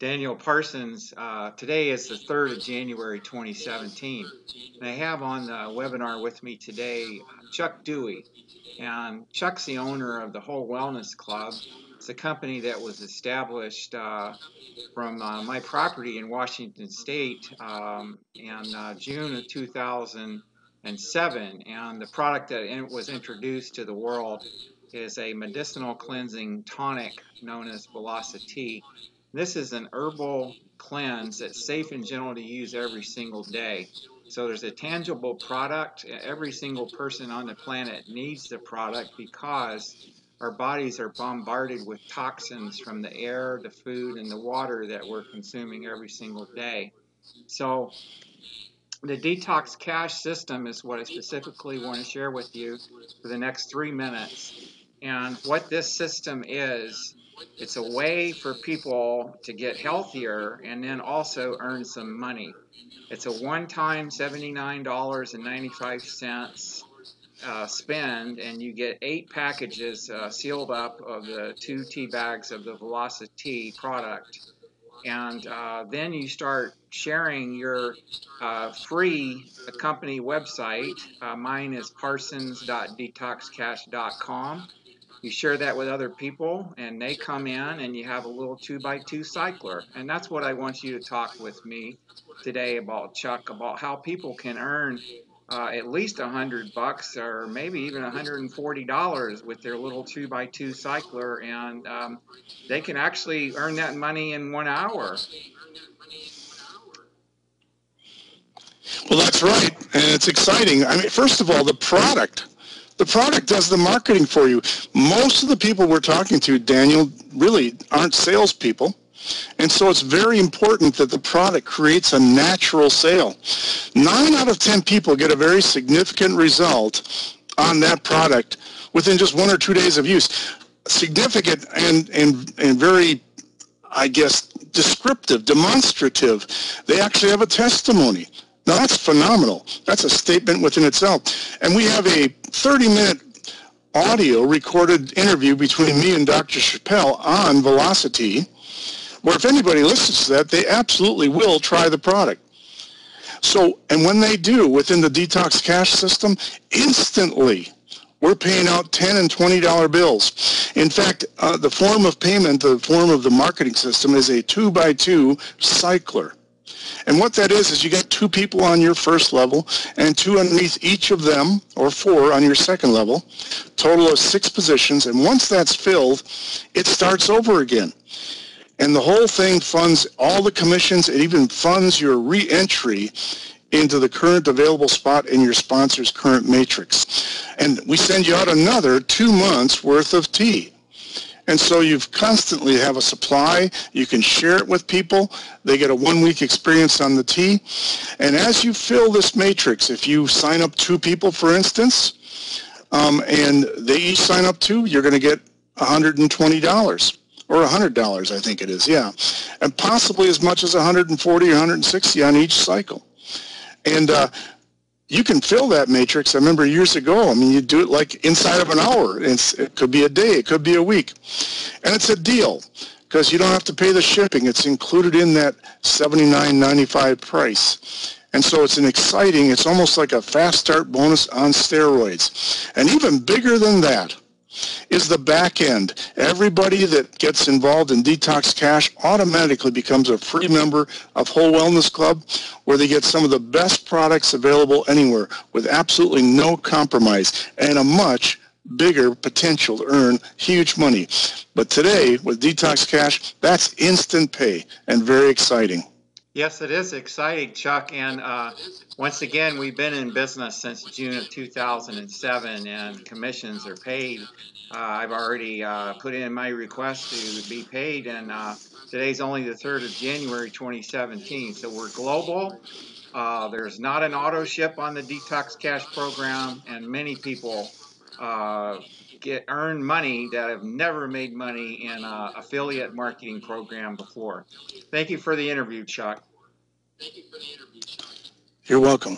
Daniel Parsons. Uh, today is the 3rd of January 2017. And I have on the webinar with me today Chuck Dewey. And Chuck's the owner of the Whole Wellness Club. It's a company that was established uh, from uh, my property in Washington State um, in uh, June of 2007. And the product that was introduced to the world is a medicinal cleansing tonic known as VelociTea. This is an herbal cleanse that's safe and gentle to use every single day. So there's a tangible product. Every single person on the planet needs the product because our bodies are bombarded with toxins from the air, the food, and the water that we're consuming every single day. So the detox cash system is what I specifically want to share with you for the next three minutes. And what this system is, it's a way for people to get healthier and then also earn some money. It's a one-time $79.95 uh, spend, and you get eight packages uh, sealed up of the two tea bags of the VelociTea product. And uh, then you start sharing your uh, free company website. Uh, mine is parsons.detoxcash.com you share that with other people and they come in and you have a little two by two cycler. And that's what i want you to talk with me today about chuck about how people can earn uh, at least a hundred bucks or maybe even $140 with their little two by two cycler. And um, they can actually earn that money in one hour. Well that's right. And it's exciting. I mean first of all the product the product does the marketing for you. Most of the people we're talking to, Daniel, really aren't salespeople. And so it's very important that the product creates a natural sale. Nine out of 10 people get a very significant result on that product within just one or two days of use. Significant and, and, and very, I guess, descriptive, demonstrative. They actually have a testimony. Now that's phenomenal. That's a statement within itself. And we have a 30-minute audio recorded interview between me and Dr. Chappell on VelociTea, where if anybody listens to that, they absolutely will try the product. So, and when they do within the detox cash system, instantly we're paying out 10 and $20 bills. In fact, uh, the form of payment, the form of the marketing system is a two by two cycler. And what that is, is you get two people on your first level and two underneath each of them, or four on your second level, total of six positions. And once that's filled, it starts over again. And the whole thing funds all the commissions. It even funds your re-entry into the current available spot in your sponsor's current matrix. And we send you out another two months worth of tea. And so you've constantly have a supply. You can share it with people. They get a one-week experience on the tea. And as you fill this matrix, if you sign up two people, for instance, um, and they each sign up two, you're going to get $120 or $100, I think it is, yeah. And possibly as much as 140 or 160 on each cycle. And uh, you can fill that matrix. I remember years ago, I mean, you do it like inside of an hour. It's, it could be a day, it could be a week. And it's a deal because you don't have to pay the shipping. It's included in that $79.95 price. And so it's an exciting, it's almost like a fast start bonus on steroids. And even bigger than that, is the back end. Everybody that gets involved in Detox Cash automatically becomes a free member of Whole Wellness Club where they get some of the best products available anywhere with absolutely no compromise and a much bigger potential to earn huge money. But today with Detox Cash, that's instant pay and very exciting. Yes, it is exciting, Chuck. And uh, once again, we've been in business since June of 2007, and commissions are paid. Uh, I've already uh, put in my request to be paid, and uh, today's only the 3rd of January 2017. So we're global. Uh, there's not an auto ship on the Detox Cash program, and many people uh, get earn money that have never made money in an affiliate marketing program before. Thank you for the interview, Chuck. You're welcome.